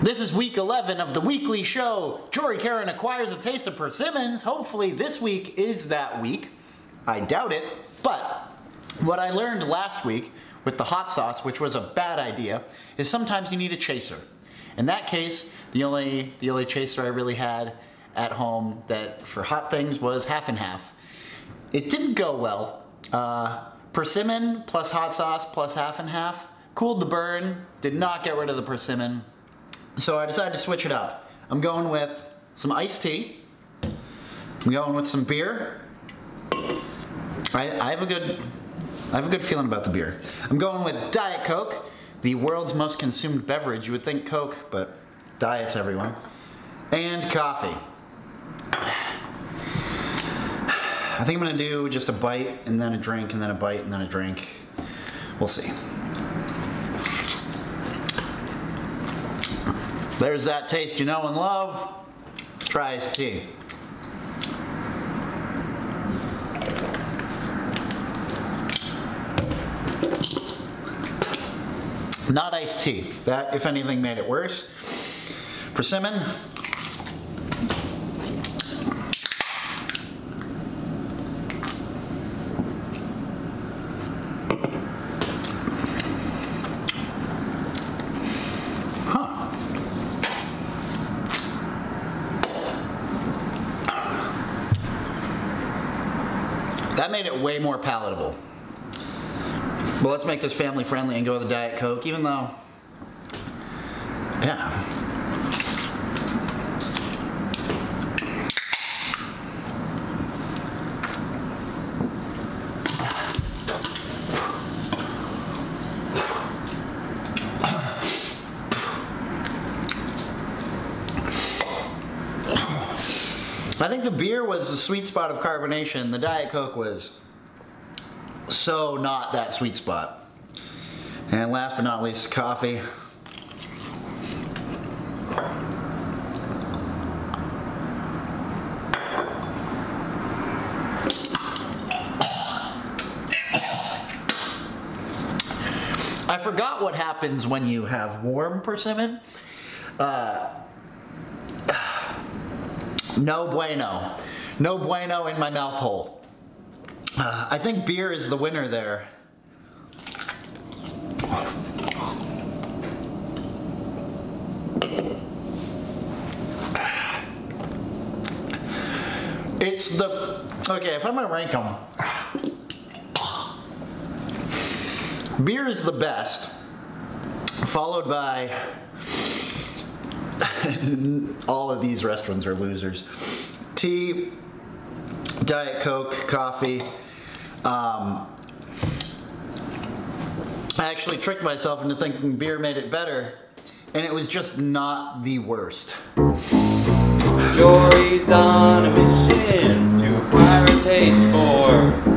This is week 11 of the weekly show. Jory Caron acquires a taste of persimmons. Hopefully, this week is that week. I doubt it, but what I learned last week with the hot sauce, which was a bad idea, is sometimes you need a chaser. In that case, the only the only chaser I really had at home that for hot things was half and half. It didn't go well. Uh, persimmon plus hot sauce plus half and half cooled the burn. Did not get rid of the persimmon. So I decided to switch it up. I'm going with some iced tea. I'm going with some beer. I, I have a good I have a good feeling about the beer. I'm going with Diet Coke, the world's most consumed beverage. You would think Coke, but diet's everyone. And coffee. I think I'm gonna do just a bite and then a drink and then a bite and then a drink. We'll see. There's that taste you know and love. Try iced tea. Not iced tea. That, if anything, made it worse. Persimmon. That made it way more palatable. Well, let's make this family friendly and go with the Diet Coke, even though, yeah. I think the beer was the sweet spot of carbonation. The Diet Coke was so not that sweet spot. And last but not least, coffee. I forgot what happens when you have warm persimmon. Uh, no bueno. No bueno in my mouth hole. Uh, I think beer is the winner there. It's the, okay, if I'm gonna rank them, beer is the best, followed by, all of these restaurants are losers. Tea, Diet Coke, coffee. Um, I actually tricked myself into thinking beer made it better, and it was just not the worst. On a mission to acquire a taste for.